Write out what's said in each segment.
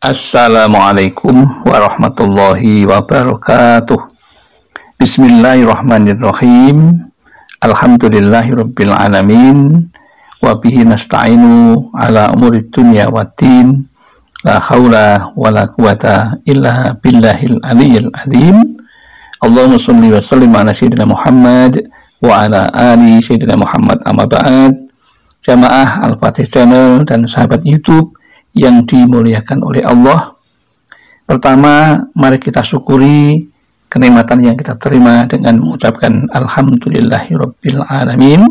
Assalamualaikum warahmatullahi wabarakatuh. Bismillahirrahmanirrahim. Alhamdulillahirabbil alamin. Wa bihi nasta'inu ala umuri dunya waddin. La haula wa la quwata illa billahil aliyyil azim. Allahumma shalli wa sallim ala sayyidina Muhammad wa ala ali sayyidina Muhammad amma ba'd. Jamaah Al-Fatih Channel dan sahabat YouTube yang dimuliakan oleh Allah. Pertama, mari kita syukuri kenikmatan yang kita terima dengan mengucapkan Alhamdulillahirabbil alamin.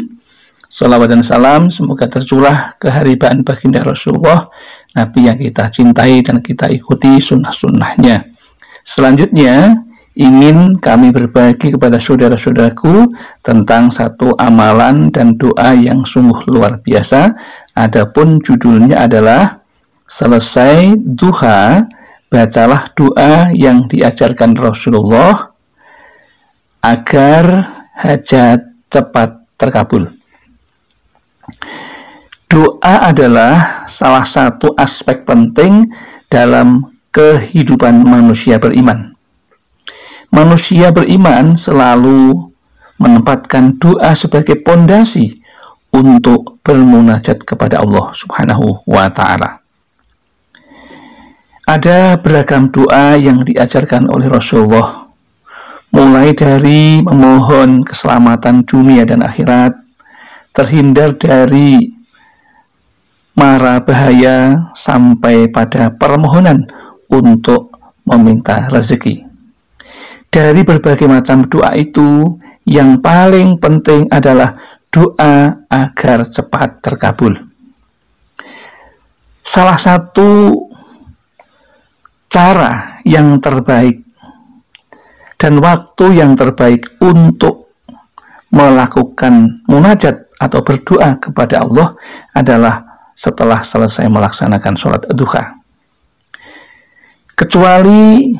Salawat dan salam semoga tercurah keharibaan baginda Rasulullah, Nabi yang kita cintai dan kita ikuti sunnah-sunnahnya. Selanjutnya, ingin kami berbagi kepada saudara-saudaraku tentang satu amalan dan doa yang sungguh luar biasa. Adapun judulnya adalah selesai duha, bacalah doa yang diajarkan Rasulullah agar hajat cepat terkabul. Doa adalah salah satu aspek penting dalam kehidupan manusia beriman. Manusia beriman selalu menempatkan doa sebagai pondasi untuk bermunajat kepada Allah Subhanahu wa taala. Ada beragam doa yang diajarkan oleh Rasulullah, mulai dari memohon keselamatan dunia dan akhirat, terhindar dari mara bahaya sampai pada permohonan untuk meminta rezeki. Dari berbagai macam doa itu, yang paling penting adalah doa agar cepat terkabul. Salah satu cara yang terbaik dan waktu yang terbaik untuk melakukan munajat atau berdoa kepada Allah adalah setelah selesai melaksanakan sholat duha. Kecuali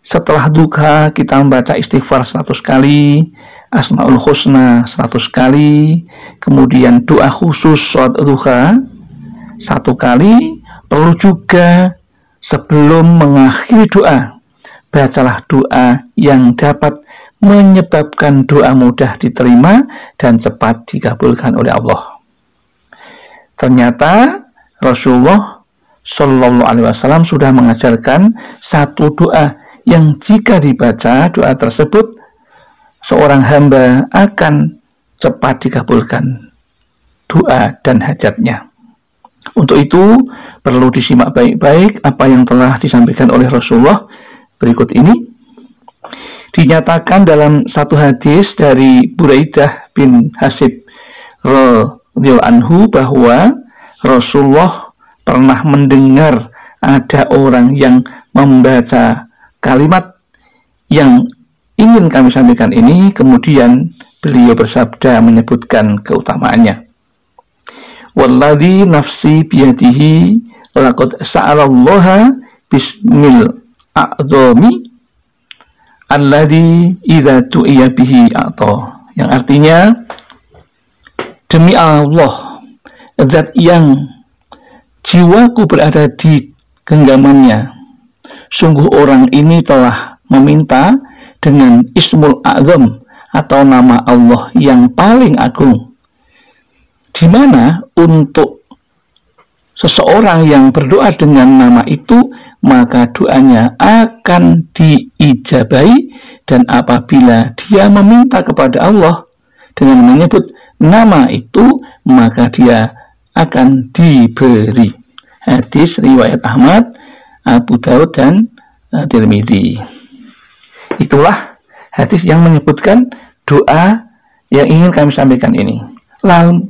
setelah duha kita membaca istighfar 100 kali, Asmaul Husna 100 kali, kemudian doa khusus sholat duha satu kali, perlu juga Sebelum mengakhiri doa, bacalah doa yang dapat menyebabkan doa mudah diterima dan cepat dikabulkan oleh Allah. Ternyata Rasulullah Shallallahu Alaihi Wasallam sudah mengajarkan satu doa yang jika dibaca doa tersebut seorang hamba akan cepat dikabulkan doa dan hajatnya. Untuk itu perlu disimak baik-baik apa yang telah disampaikan oleh Rasulullah berikut ini. Dinyatakan dalam satu hadis dari Buraidah bin Hasib radhiyallahu anhu bahwa Rasulullah pernah mendengar ada orang yang membaca kalimat yang ingin kami sampaikan ini kemudian beliau bersabda menyebutkan keutamaannya walladhi nafsi biyadihi laqad sa'alallaha bismil a'zami alladhi idza tu'iya bihi a'ta yang artinya demi Allah zat yang jiwaku berada di genggamannya sungguh orang ini telah meminta dengan ismul azam atau nama Allah yang paling agung di mana untuk seseorang yang berdoa dengan nama itu maka doanya akan diijabai dan apabila dia meminta kepada Allah dengan menyebut nama itu maka dia akan diberi. Hadis riwayat Ahmad Abu Daud dan uh, Tirmidzi itulah hadis yang menyebutkan doa yang ingin kami sampaikan ini. Lalu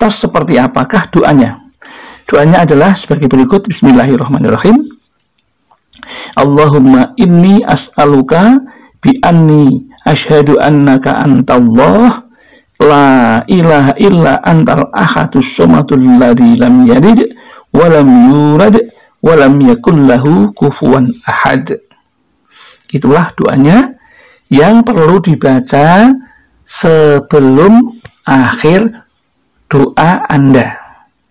Tas seperti apakah doanya? Doanya adalah sebagai berikut Bismillahirrahmanirrahim Allahumma inni as'aluka bi anni asyhadu annaka antallah la ilaha illa antal ahadus somatul ladzi lam yalid wa lam yurad wa lam yakul lahu kufuwan ahad. Itulah doanya yang perlu dibaca sebelum akhir doa Anda.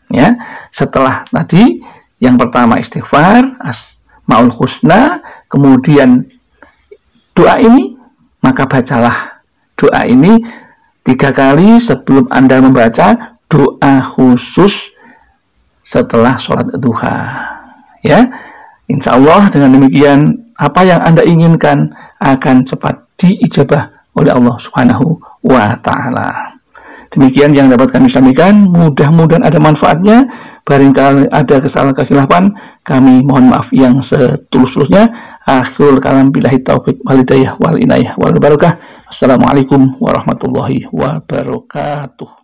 Ya, setelah tadi Yang pertama istighfar, asmaul husna, kemudian doa ini, maka bacalah doa ini tiga kali sebelum Anda membaca doa khusus setelah sholat duha. Ya, insya Allah dengan demikian apa yang Anda inginkan akan cepat diijabah oleh Allah Subhanahu wa taala. Demikian yang dapat kami sampaikan. Mudah-mudahan ada manfaatnya. Barangkali ada kesalahan kehilafan, kami mohon maaf yang setulus-tulusnya. Akhirul kalam billahi taufik wal hidayah wal inayah wal barakah. Assalamualaikum warahmatullahi wabarakatuh.